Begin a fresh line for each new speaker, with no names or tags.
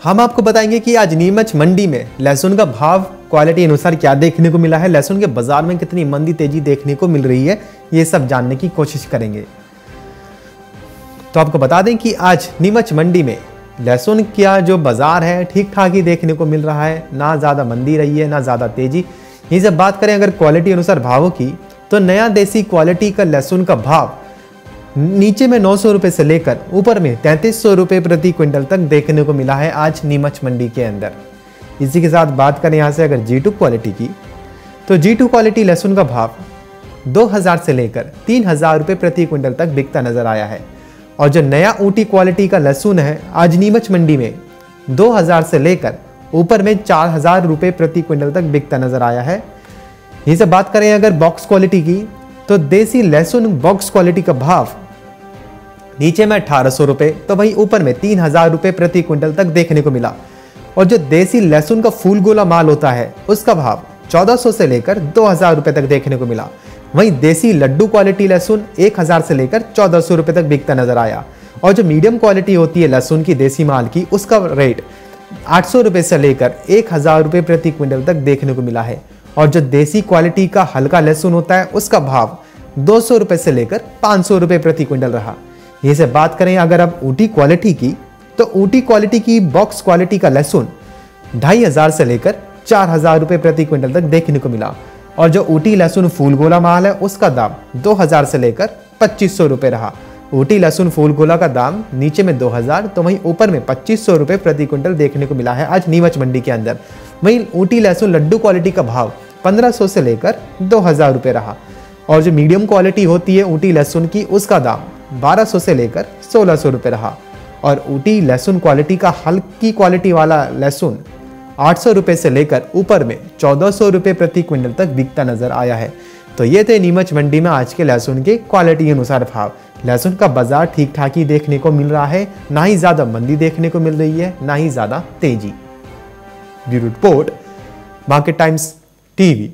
हम आपको बताएँगे कि आज नीमच मंडी में लहसुन का भाव क्वालिटी अनुसार क्या देखने को मिला है, लहसुन के बाज़ार में कितनी मंदी तेज़ी देखने को मिल रही है, ये सब जानने की कोशिश करेंगे। तो आपको बता दें कि आज नीमच मंडी में लहसुन का जो बाज़ार है ठीक ठाक ही देखने को मिल रहा है, ना ज़्यादा मंदी रही है, ना ज़्यादा तेज़ी। ये जब बात करें अगर क्वालिटी अनुसार भावों की तो नया देसी क्वालिटी का लहसुन का भाव नीचे में नौ सौ रुपये से लेकर ऊपर में तैंतीस सौ रुपये प्रति क्विंटल तक देखने को मिला है आज नीमच मंडी के अंदर। इसी के साथ बात करें यहाँ से अगर जी टू क्वालिटी की तो जी टू क्वालिटी लहसुन का भाव 2000 से लेकर 3000 रुपये प्रति क्विंटल तक बिकता नज़र आया है। और जो नया ऊटी क्वालिटी का लहसुन है, आज नीमच मंडी में 2000 से लेकर ऊपर में 4000 रुपये प्रति क्विंटल तक बिकता नज़र आया है। यही सब बात करें अगर बॉक्स क्वालिटी की तो देसी लहसुन बॉक्स क्वालिटी का भाव नीचे में अठारह सौ रुपये तो वहीं ऊपर में तीन हज़ार रुपये प्रति क्विंटल तक देखने को मिला। और जो देसी लहसुन का फूल गोला माल होता है, उसका भाव 1400 से लेकर 2000 रुपए तक देखने को मिला। वहीं देसी लड्डू क्वालिटी लहसुन 1000 से लेकर 1400 रुपए तक बिकता नज़र आया। और जो मीडियम क्वालिटी होती है लहसुन की, देसी माल की, उसका रेट 800 रुपए से लेकर 1000 रुपए प्रति क्विंटल तक देखने को मिला है। और जो देसी क्वालिटी का हल्का लहसुन होता है, उसका भाव दो सौ से लेकर पाँच सौ प्रति क्विंटल रहा। ये से बात करें अगर अब ऊटी क्वालिटी की तो ऊटी क्वालिटी की बॉक्स क्वालिटी का लहसुन ढाई हज़ार से लेकर चार हज़ार रुपये प्रति क्विंटल तक देखने को मिला। और जो ऊटी लहसुन फूल गोला माल है, उसका दाम दो हज़ार से लेकर पच्चीस सौ रुपये रहा। ऊटी लहसुन फूल गोला का दाम नीचे में दो हज़ार तो वहीं ऊपर में पच्चीस सौ रुपये प्रति क्विंटल देखने को मिला है आज नीमच मंडी के अंदर। वहीं ऊटी लहसुन लड्डू क्वालिटी का भाव पंद्रह सौ से लेकर दो हज़ार रुपये रहा। और जो मीडियम क्वालिटी होती है ऊटी लहसुन की, उसका दाम 1200 से लेकर 1600 रुपए रहा। और ऊटी लहसुन क्वालिटी का हल्की क्वालिटी वाला लहसुन 800 रुपए से लेकर ऊपर में 1400 रुपए प्रति क्विंटल तक बिकता नज़र आया है। तो ये थे नीमच मंडी में आज के लहसुन के क्वालिटी अनुसार भाव। लहसुन का बाज़ार ठीक ठाक ही देखने को मिल रहा है, ना ही ज़्यादा मंदी देखने को मिल रही है, ना ही ज़्यादा तेज़ी। Bureau report, market times TV.